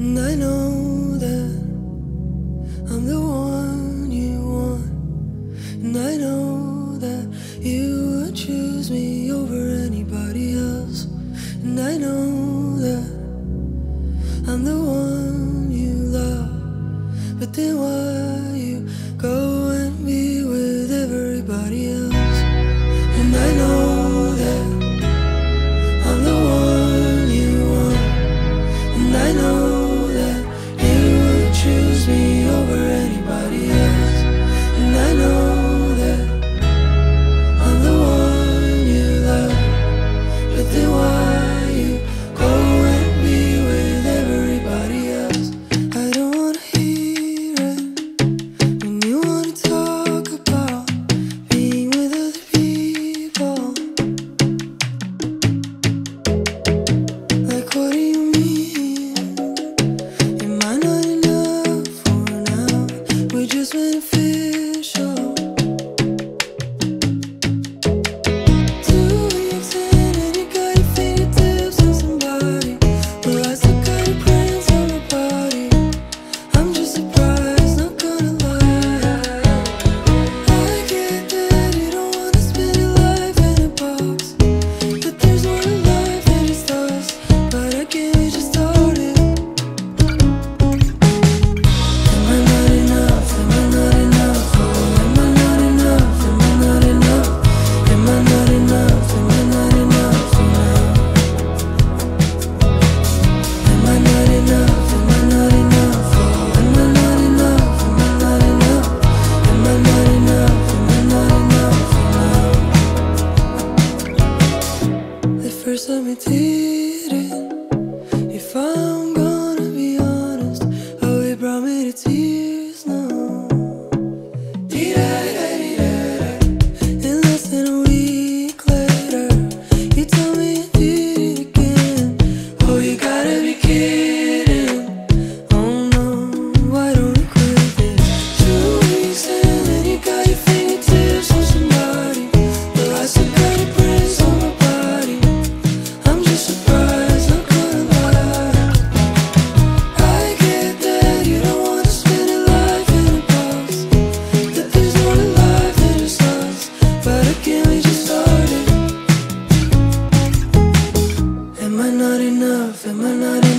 And I know that I'm the one you want. And I know that you would choose me over anybody else. And I know that I'm the one you love. But then why you? feminine